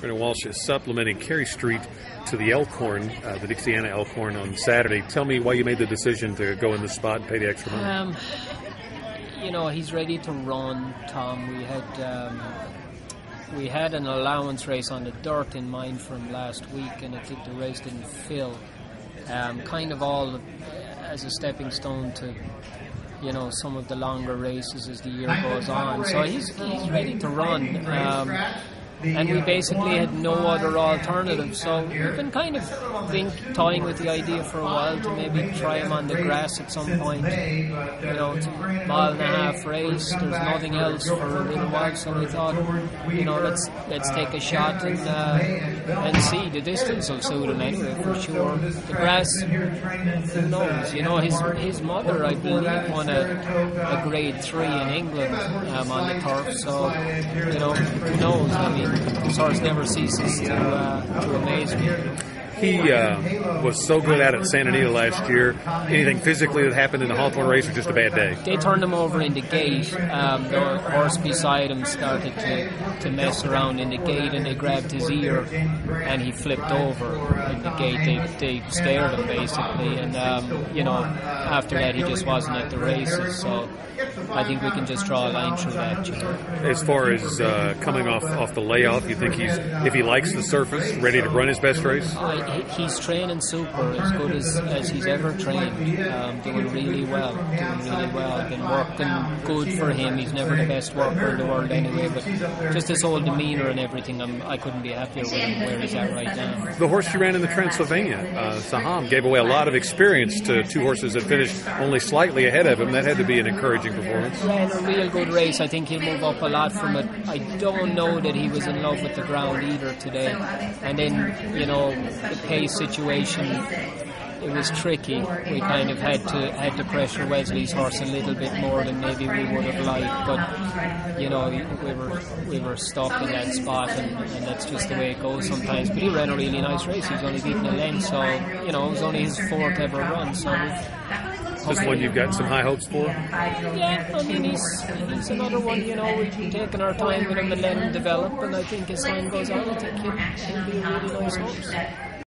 Brendan Walsh is supplementing Cary Street to the Elkhorn, uh, the Dixiana Elkhorn on Saturday. Tell me why you made the decision to go in the spot and pay the extra money. Um, you know, he's ready to run, Tom. We had um, we had an allowance race on the dirt in mind for him last week, and I think the race didn't fill. Um, kind of all as a stepping stone to you know some of the longer races as the year goes on. So he's he's ready to run. Um, and we basically had no other alternative. So we've been kind of think, toying with the idea for a while to maybe try him on the grass at some point. You know, it's a mile and a half race. There's nothing else for a little while, so we thought, you know, let's let's take a shot and uh, and see. The distance suit him anyway for sure. The grass, who knows? You know, his his mother, I believe, won a, a grade three in England um, on the turf. So you know, who knows? I mean horse never ceases to, uh, to amaze me. He uh, was so good at it at Santa Anita last year. Anything physically that happened in the Hawthorne race was just a bad day? They turned him over in the gate. Um, the horse beside him started to, to mess around in the gate and they grabbed his ear and he flipped over in the gate. They, they scared him basically. And, um, you know, after that he just wasn't at the races. So I think we can just draw a line through that. You know. As far as uh, coming off, off the layoff, you think he's, if he likes the surface, ready to run his best race? I, he's training super, as good as, as he's ever trained. Um, doing really well, doing really well. Been working good for him. He's never the best worker in the world anyway, but just his whole demeanour and everything, I'm, I could not be happier with him where he's at right now. The horse you ran in the Transylvania, uh, Saham, gave away a lot of experience to two horses that finished only slightly ahead of him. That had to be an encouraging performance. Yeah, a real good race. I think he'll move up a lot from it. I don't know that he was in love with the ground either today. And then, you know, pace situation it was tricky. We kind of had to had to pressure Wesley's horse a little bit more than maybe we would have liked, but you know we were we were stuck in that spot, and, and that's just the way it goes sometimes. But he ran a really nice race. He's only beaten a length, so you know it was only his fourth ever run. So this one you've got some high hopes for? Yeah, I mean he's he's another one. You know we've taken our time with him and let him develop, and I think as time goes on, I think he'll, he'll be a really nice horse.